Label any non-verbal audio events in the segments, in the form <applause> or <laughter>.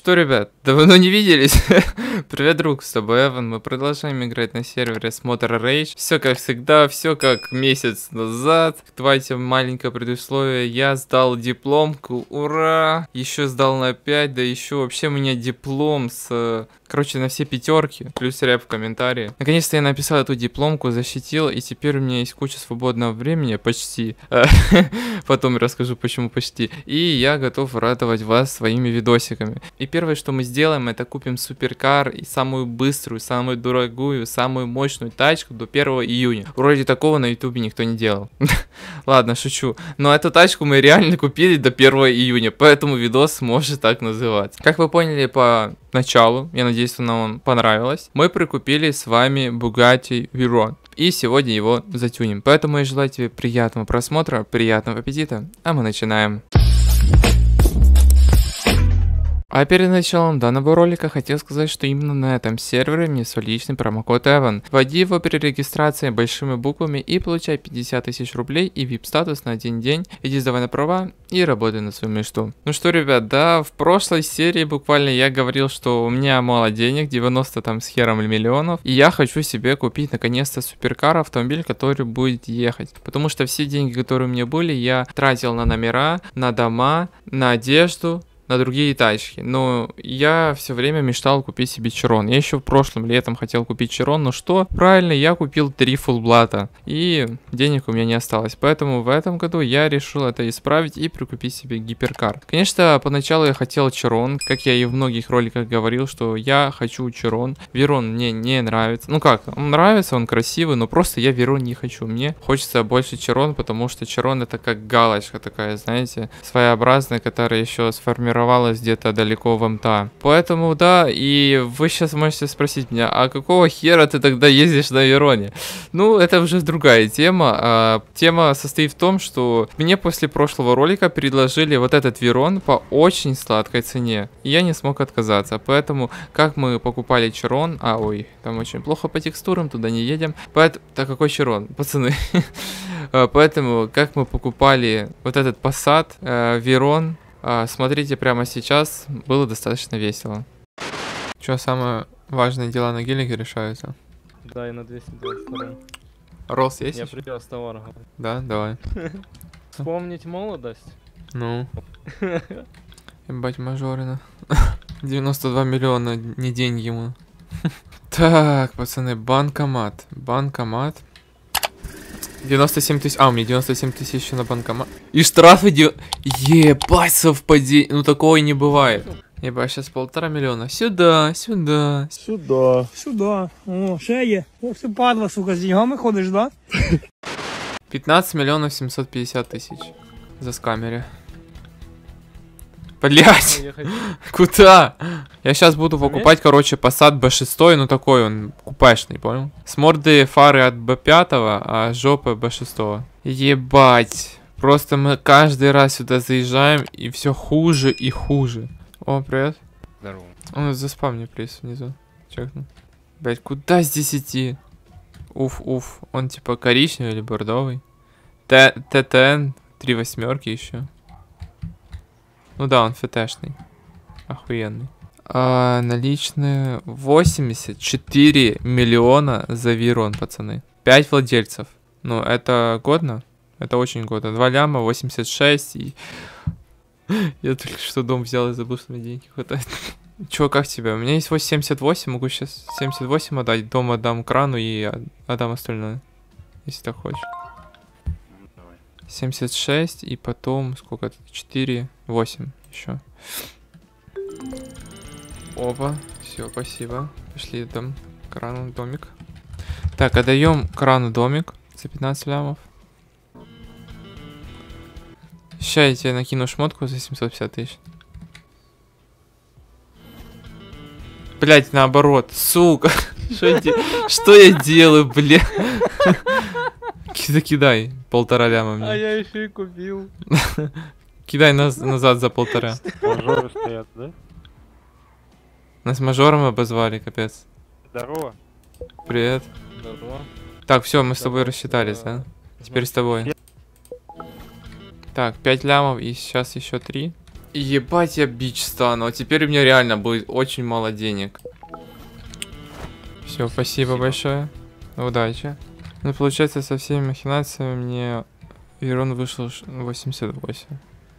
Ну что, ребят, давно не виделись. <laughs> Привет, друг, с тобой Эван. Мы продолжаем играть на сервере Смотр Rage. Все как всегда, все как месяц назад. Давайте маленькое предусловие. Я сдал дипломку, ура! Еще сдал на 5, да еще вообще у меня диплом с Короче, на все пятерки, плюс рэп в комментарии. Наконец-то я написал эту дипломку, защитил, и теперь у меня есть куча свободного времени, почти. <laughs> Потом расскажу, почему почти. И я готов радовать вас своими видосиками. И первое, что мы сделаем, это купим суперкар и самую быструю, самую дорогую, самую мощную тачку до 1 июня. Вроде такого на ютубе никто не делал. <laughs> Ладно, шучу. Но эту тачку мы реально купили до 1 июня, поэтому видос может так называться. Как вы поняли по началу, я надеюсь, она вам понравилась, мы прикупили с вами Bugatti Veyron. И сегодня его затюним. Поэтому я желаю тебе приятного просмотра, приятного аппетита, а мы начинаем. А перед началом данного ролика хотел сказать, что именно на этом сервере мне свой личный промокод Evan. Вводи его при регистрации большими буквами и получай 50 тысяч рублей и VIP статус на один день. Иди сдавай на права и работай на свою мечту. Ну что, ребят, да, в прошлой серии буквально я говорил, что у меня мало денег, 90 там с хером миллионов, и я хочу себе купить наконец-то суперкар, автомобиль, который будет ехать. Потому что все деньги, которые у меня были, я тратил на номера, на дома, на одежду, на другие тачки. Но я все время мечтал купить себе Чирон. Я еще в прошлом летом хотел купить Чирон, но что? Правильно, я купил три фулблата. И денег у меня не осталось. Поэтому в этом году я решил это исправить и прикупить себе гиперкар. Конечно, поначалу я хотел Чирон, как я и в многих роликах говорил, что я хочу Чирон. Верон мне не нравится. Ну как, он нравится, он красивый, но просто я Верон не хочу. Мне хочется больше Чирон, потому что Чирон это как галочка такая, знаете, своеобразная, которая еще сформировалась сформировалась где-то далеко в МТА. Поэтому, да, и вы сейчас можете спросить меня, а какого хера ты тогда ездишь на Вероне? Ну, это уже другая тема. А, тема состоит в том, что мне после прошлого ролика предложили вот этот Верон по очень сладкой цене. И я не смог отказаться. Поэтому, как мы покупали Чарон, а, ой, там очень плохо по текстурам, туда не едем. Поэтому, так какой Чарон, пацаны? <laughs> А, поэтому, как мы покупали вот этот Passat, э, Верон, смотрите прямо сейчас, было достаточно весело. Что, самое важное дела на гелике решаются? Да, и на 222. Рос есть? Я привез товар. Да, давай. <laughs> Вспомнить молодость? Ну. <laughs> Ебать мажорина. 92 <laughs> миллиона, не деньги ему. Так, пацаны, банкомат. Банкомат. 97 тысяч. А, у меня 97 тысяч на банкомат. И штрафы... Де... Ебать, совпадение. Ну, такого и не бывает. Ебать, сейчас полтора миллиона. Сюда, сюда. Сюда. Сюда. О, є. Ох, ти падла, сука, з деньгами ходиш, да? 15 миллионов 750 тысяч. За скамере. Блять! <laughs> Куда? Я сейчас буду покупать, короче, Passat B6, ну такой он купешный, понял? С морды фары от B5, а жопы B6. Ебать. Просто мы каждый раз сюда заезжаем, и все хуже и хуже. О, привет. Здорово. Он заспам мне, плиз, внизу. Чекну. Блять, куда с 10? Уф, уф. Он типа коричневый или бордовый. Т ТТН, три восьмерки еще. Ну да, он ФТшный. Охуенный. А, наличные 84 миллиона за Вирон, пацаны. 5 владельцев. Ну, это годно. Это очень годно. 2 ляма, 86 и... <laughs> Я только что дом взял и забыл, что мне деньги хватает. <laughs> Чё, как тебе? У меня есть 78, могу сейчас 78 отдать. Дома отдам крану и отдам остальное. Если так хочешь. 76 и потом сколько это? 4, 8 еще. Опа, все, спасибо. Пошли там крану домик. Так, отдаем крану домик за 15 лямов. Сейчас я тебе накину шмотку за 750 тысяч. Блять, наоборот, сука. <laughs> Что я делаю, <laughs> бля? Кидай, полтора ляма мне. А я еще и купил. <laughs> Кидай наз назад за полтора. Мажоры стоят, да? Нас мажором обозвали, капец. Здорово. Привет. Здорово. Так, все, мы с тобой рассчитались, да? Теперь с тобой. Так, 5 лямов и сейчас еще 3. Ебать, я бич стану. А теперь у меня реально будет очень мало денег. Все, спасибо, большое. Удачи. Ну, получается, со всеми махинациями мне Veyron вышел ш- 88.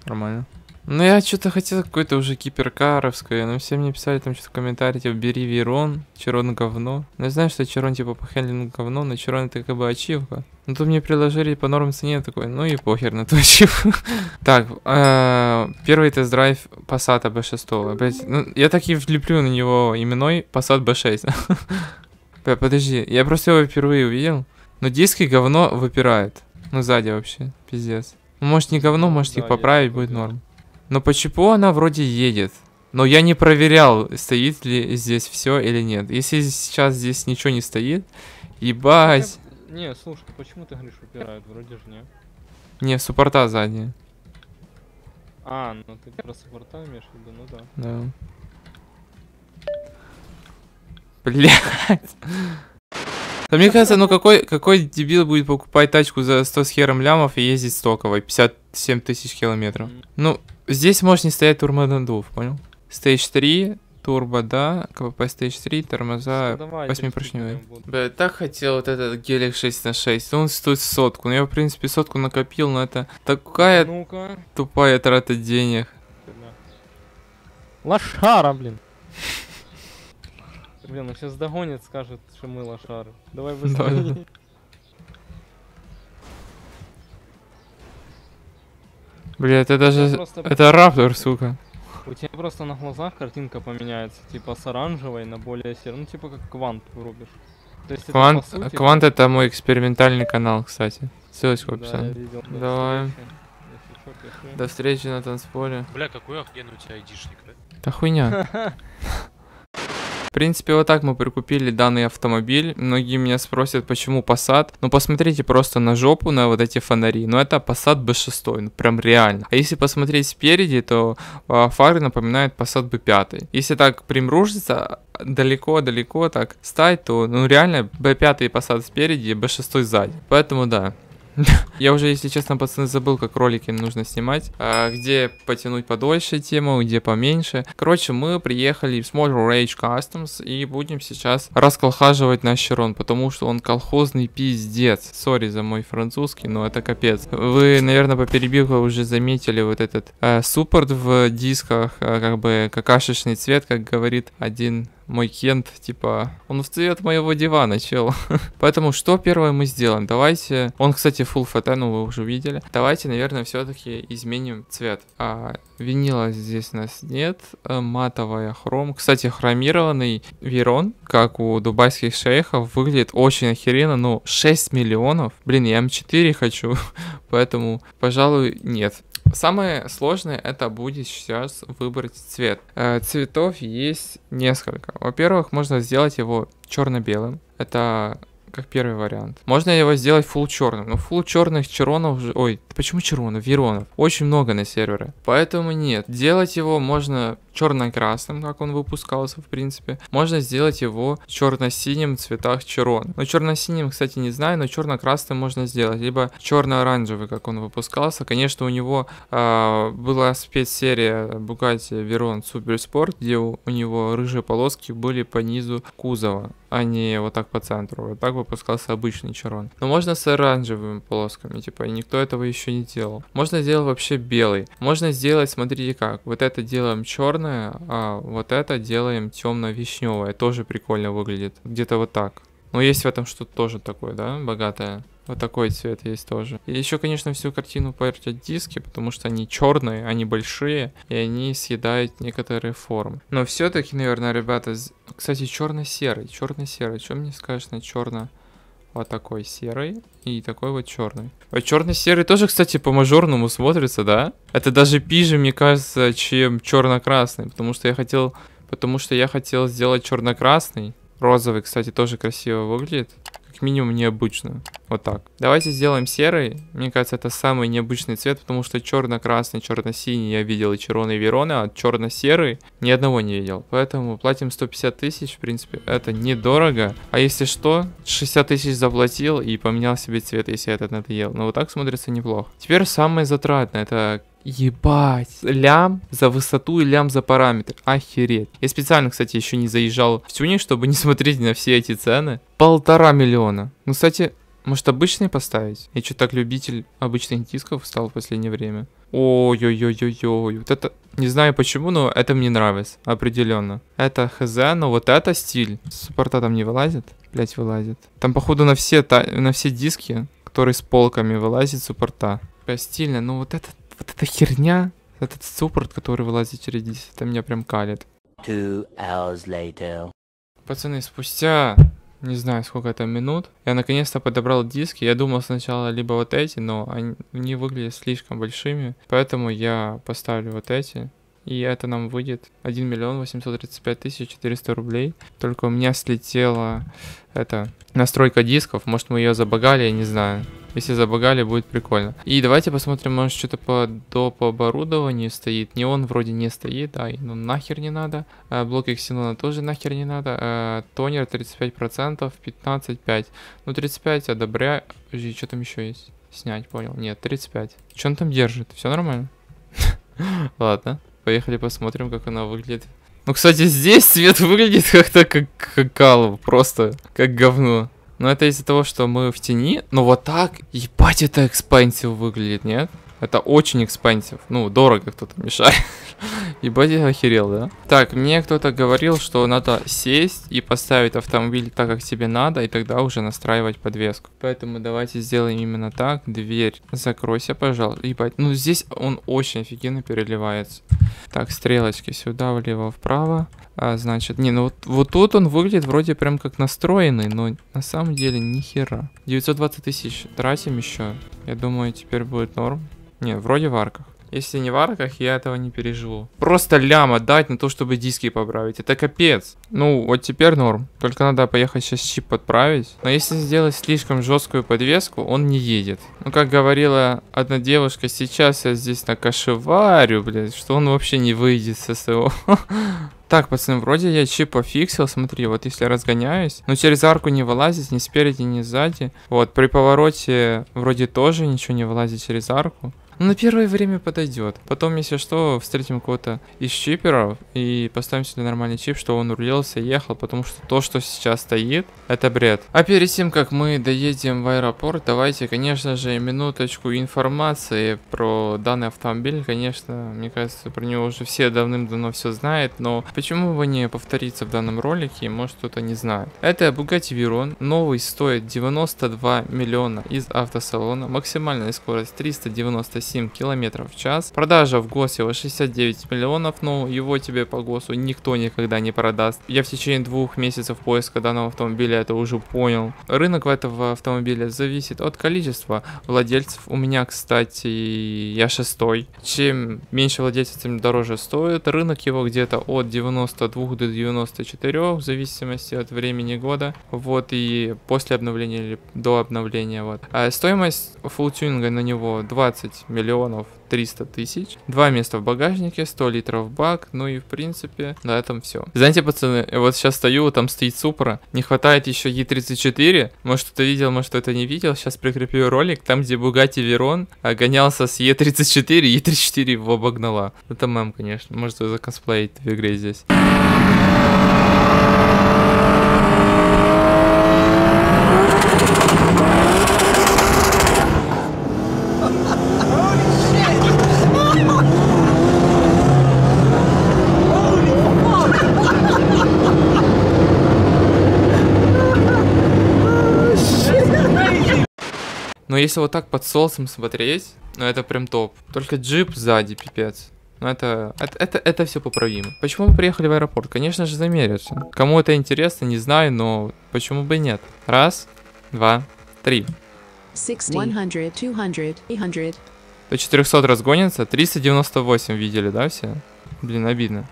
Нормально. Ну, я что-то хотел какой-то уже гиперкаровское, но все мне писали там что-то в комментариях, типа, бери Veyron, Chiron говно. Ну, я знаю, что Chiron, типа, по хендлингу говно, но Chiron это как бы ачивка. Ну, тут мне приложили по норм цене, такой, ну и похер на ту ачивку. <laughs> Так, э, первый тест-драйв Passat B6. Блять, ну, я так и влеплю на него именной Passat B6. <laughs> Бля, подожди, я просто его впервые увидел. Но диски говно выпирает. Ну, сзади вообще, пиздец. Ну, может не говно, может их поправить будет норм. Но по чипу она вроде едет. Но я не проверял, стоит ли здесь все или нет. Если сейчас здесь ничего не стоит, ебать. Не, слушай, почему ты говоришь упирают? Вроде же не. Не, суппорта задние. А, ну ты про суппорта имеешь в виду, ну да. Да. Блять. Да мне кажется, ну какой, какой дебил будет покупать тачку за 100 с хером лямов и ездить стоковой, 57 тысяч километров. Ну, здесь может не стоять турбонаддув, понял? Stage 3, турбо, да, КПП Stage 3, тормоза ну давай, восьмипоршневые. перечислим буду. Бля, я так хотел вот этот гелик 6 на 6. Он стоит сотку. Ну, я, в принципе, сотку накопил, но это такая Ну-ка. тупая трата денег. Лошара, блин. Блин, он сейчас догонит, скажет, что мы лошары. Давай <laughs> быстрее. Бля, это даже... просто- Это раптор, сука. У тебя просто на глазах картинка поменяется, типа с оранжевой на более серой, ну типа как квант врубишь. То есть это, Квант, по сути, Квант это мой экспериментальный канал, кстати. Ссылочку в Да, описании. видел. До Давай. До встречи на танцполе. Бля, какой охуенный у тебя айдишник, да? Да хуйня. <laughs> Принципе, вот так мы прикупили данный автомобиль. Многие меня спросят, почему Passat. Ну, посмотрите просто на жопу, на вот эти фонари. Ну, это Passat B6, ну, прям реально. А если посмотреть спереди, то а, фары напоминают Passat B5. Если так примружиться, далеко-далеко так стать, то, ну, реально, B5 Passat спереди, B6 сзади. Поэтому, да, я уже, если честно, пацаны, забыл, как ролики нужно снимать. а, где потянуть подольше тему, где поменьше. Короче, мы приехали в Small Rage Customs и будем сейчас расколхаживать наш Чирон, потому что он колхозный пиздец. Сори за мой французский, но это капец. Вы, наверное, по перебивку уже заметили вот этот э, суппорт в дисках, э, как бы какашечный цвет, как говорит один мой Кент, типа, он в цвет моего дивана, чел. <laughs> Поэтому что первое мы сделаем? Давайте, он, кстати, full FT, ну вы уже видели. Давайте, наверное, все-таки изменим цвет. А, винила здесь у нас нет, а, матовая хром. Кстати, хромированный Верон, как у дубайских шейхов, выглядит очень охеренно, но 6 миллионов. Блин, я М4 хочу, <laughs> поэтому, пожалуй, нет. Самое сложное это будет сейчас выбрать цвет. Э, цветов есть несколько. Во-первых, можно сделать его черно-белым. Это как первый вариант. Можно его сделать full черным. Но full черных черонов. Ой, почему черонов? Веронов. Очень много на сервере. Поэтому нет. Делать его можно черно-красным, как он выпускался, в принципе. Можно сделать его черно-синим цветах черон. Но черно-синим, кстати, не знаю, но черно-красным можно сделать. Либо черно-оранжевый, как он выпускался. Конечно, у него а, была спецсерия Bugatti Veyron Super Sport, где у, у него рыжие полоски были по низу кузова, а не вот так по центру. Вот так выпускался обычный черон. Но можно с оранжевыми полосками, типа, и никто этого еще не делал. Можно сделать вообще белый. Можно сделать, смотрите как, вот это делаем черное, а вот это делаем темно-вишневое. Тоже прикольно выглядит. Где-то вот так. Но есть в этом что-то тоже такое, да, богатое. Вот такой цвет есть тоже. И еще, конечно, всю картину портят диски, потому что они черные, они большие, и они съедают некоторые формы. Но все-таки, наверное, ребята, кстати, черно-серый, черно-серый. Что мне скажешь на черно? Вот такой серый и такой вот черный. А черно-серый тоже, кстати, по мажорному смотрится, да? Это даже пиже, мне кажется, чем черно-красный, потому что я хотел, потому что я хотел сделать черно-красный. Розовый, кстати, тоже красиво выглядит. Как минимум необычно. Вот так. Давайте сделаем серый. Мне кажется, это самый необычный цвет, потому что черно-красный, черно-синий я видел и Черон, и Верона, а черно-серый ни одного не видел. Поэтому платим 150 тысяч, в принципе, это недорого. А если что, 60 тысяч заплатил и поменял себе цвет, если этот надоел. Но вот так смотрится неплохо. Теперь самое затратное, это Ебать. Лям за высоту и лям за параметр. Охереть. Я специально, кстати, еще не заезжал в тюнинг, чтобы не <laughs> смотреть на все эти цены. Полтора миллиона. Ну, кстати, может обычный поставить? Я что так любитель обычных дисков стал в последнее время. Ой-ой-ой-ой-ой. Вот это... Не знаю почему, но это мне нравится. Определенно. Это хз, но вот это стиль. Суппорта там не вылазит? Блять, вылазит. Там, походу, на все, та... на все диски, которые с полками вылазит суппорта. Стильно. Ну вот это... Вот эта херня, этот суппорт, который вылазит через диск, это меня прям калит. Two hours later. Пацаны, спустя не знаю сколько это минут, я наконец-то подобрал диски. Я думал сначала либо вот эти, но они не выглядят слишком большими, поэтому я поставлю вот эти. И это нам выйдет 1 миллион 835 тысяч 400 рублей. Только у меня слетела эта настройка дисков. Может мы ее забагали, я не знаю. Если забагали, будет прикольно. И давайте посмотрим, может что-то по доп. оборудованию стоит. Не он вроде не стоит, да, ну нахер не надо. А, блоки ксенона тоже нахер не надо. А, тонер 35%, 15,5. Ну 35 одобряю. Подожди, что там еще есть? Снять, понял. Нет, 35. Что он там держит? Все нормально? <laughs> Ладно, поехали посмотрим, как она выглядит. Ну, кстати, здесь цвет выглядит как-то как какало, просто как говно. Но это из-за того, что мы в тени. Но вот так, ебать, это экспансив выглядит, нет? Это очень экспансив. Ну, дорого кто-то мешает. <laughs> Ебать, я охерел, да? Так, мне кто-то говорил, что надо сесть и поставить автомобиль так, как тебе надо, и тогда уже настраивать подвеску. Поэтому давайте сделаем именно так. Дверь закройся, пожалуйста. Ебать, ну здесь он очень офигенно переливается. Так, стрелочки сюда, влево, вправо. А, значит, не, ну вот, вот тут он выглядит вроде прям как настроенный, но на самом деле ни хера. 920 тысяч тратим еще. Я думаю, теперь будет норм. Не, вроде в арках. Если не в арках, я этого не переживу. Просто ляма дать на то, чтобы диски поправить. Это капец. Ну, вот теперь норм. Только надо поехать сейчас чип подправить. Но если сделать слишком жесткую подвеску, он не едет. Ну, как говорила одна девушка, сейчас я здесь накошеварю, блядь, что он вообще не выйдет с СО. <laughs> Так, пацаны, вроде я чип пофиксил, смотри, вот если разгоняюсь, но через арку не вылазит ни спереди, ни сзади. Вот, при повороте вроде тоже ничего не вылазит через арку. Ну, на первое время подойдет. Потом, если что, встретим кого-то из чиперов и поставим сюда нормальный чип, что он урулился и ехал, потому что то, что сейчас стоит, это бред. А перед тем, как мы доедем в аэропорт, давайте, конечно же, минуточку информации про данный автомобиль. Конечно, мне кажется, про него уже все давным-давно все знают, но почему бы не повториться в данном ролике, может кто-то не знает. Это Bugatti Veyron, новый стоит 92 миллиона из автосалона, максимальная скорость 397 7 километров в час. Продажа в ГОС его 69 миллионов, но его тебе по ГОСу никто никогда не продаст. Я в течение двух месяцев поиска данного автомобиля это уже понял. Рынок этого автомобиля зависит от количества владельцев. У меня, кстати, я шестой. Чем меньше владельцев, тем дороже стоит. Рынок его где-то от 92 до 94, в зависимости от времени года. Вот, и после обновления или до обновления, вот. А стоимость фулл-тюнинга на него 20 миллионов 300 тысяч. Два места в багажнике, 100 литров бак, ну и в принципе на этом все. Знаете, пацаны, вот сейчас стою, там стоит Супра, не хватает еще Е34, может кто-то видел, может кто-то не видел, сейчас прикреплю ролик, там где Bugatti Veyron гонялся с Е34, Е34 его обогнала. Это мем, конечно, может закосплеить в игре здесь. Но если вот так под солнцем смотреть, ну это прям топ. Только джип сзади, пипец. Но это, это, это, это все поправимо. Почему мы приехали в аэропорт? Конечно же замериться. Кому это интересно, не знаю, но почему бы нет. Раз, два, три. 60, 100, 200, 300. До 400 разгонится. 398 видели, да, все? Блин, обидно.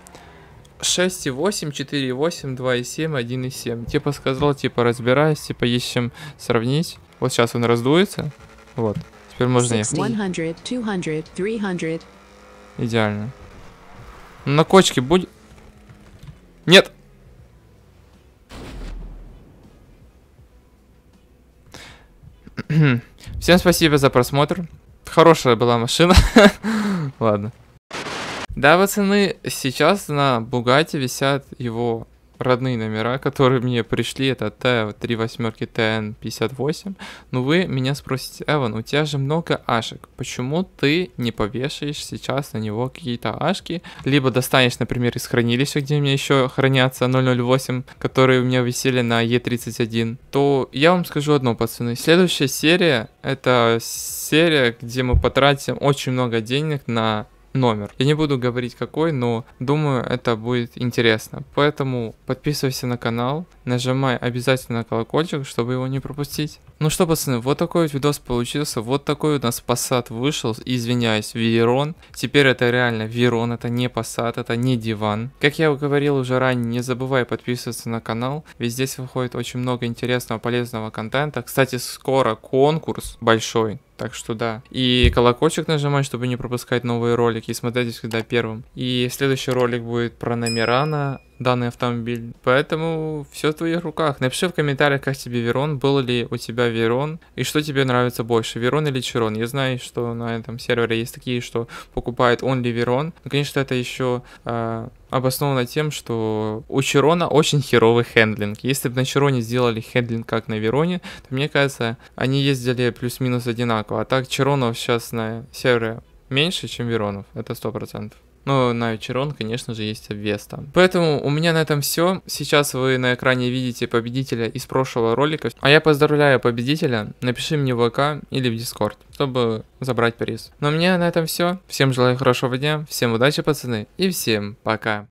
6,8, 4,8, 2,7, 1,7. Типа сказал, типа разбираюсь, типа есть чем сравнить. Вот сейчас он раздуется. Вот. Теперь можно ехать. 100, 200, 300. Идеально. Ну, на кочке будет... Нет! <clears throat> Всем спасибо за просмотр. Хорошая была машина. <laughs> Ладно. Да, пацаны, сейчас на Бугате висят его родные номера, которые мне пришли, это Т3 восьмерки ТН58. Но вы меня спросите, Эван, у тебя же много ашек, почему ты не повешаешь сейчас на него какие-то ашки, либо достанешь, например, из хранилища, где у меня еще хранятся 008, которые у меня висели на Е31, то я вам скажу одно, пацаны, следующая серия, это серия, где мы потратим очень много денег на номер. Я не буду говорить какой, но думаю, это будет интересно. Поэтому подписывайся на канал, нажимай обязательно на колокольчик, чтобы его не пропустить. Ну что, пацаны, вот такой вот видос получился. Вот такой у нас посад вышел. Извиняюсь, Верон. Теперь это реально Верон, это не посад, это не диван. Как я говорил уже ранее, не забывай подписываться на канал. Ведь здесь выходит очень много интересного, полезного контента. Кстати, скоро конкурс большой. Так что да. И колокольчик нажимай, чтобы не пропускать новые ролики и смотреть всегда первым. И следующий ролик будет про номера на данный автомобиль. Поэтому все в твоих руках. Напиши в комментариях, как тебе Верон, был ли у тебя Верон, и что тебе нравится больше, Veyron или Chiron. Я знаю, что на этом сервере есть такие, что покупают only Верон. Но, конечно, это еще э, обосновано тем, что у Чирона очень херовый хендлинг. Если бы на Чироне сделали хендлинг как на Вероне, то мне кажется, они ездили плюс-минус одинаково. А так Чиронов сейчас на сервере меньше, чем Веронов. Это сто процентов. Ну, на Chiron, конечно же, есть обвес там. Поэтому у меня на этом все. Сейчас вы на экране видите победителя из прошлого ролика. А я поздравляю победителя. Напиши мне в ВК или в Дискорд, чтобы забрать приз. Но у меня на этом все. Всем желаю хорошего дня, всем удачи, пацаны, и всем пока.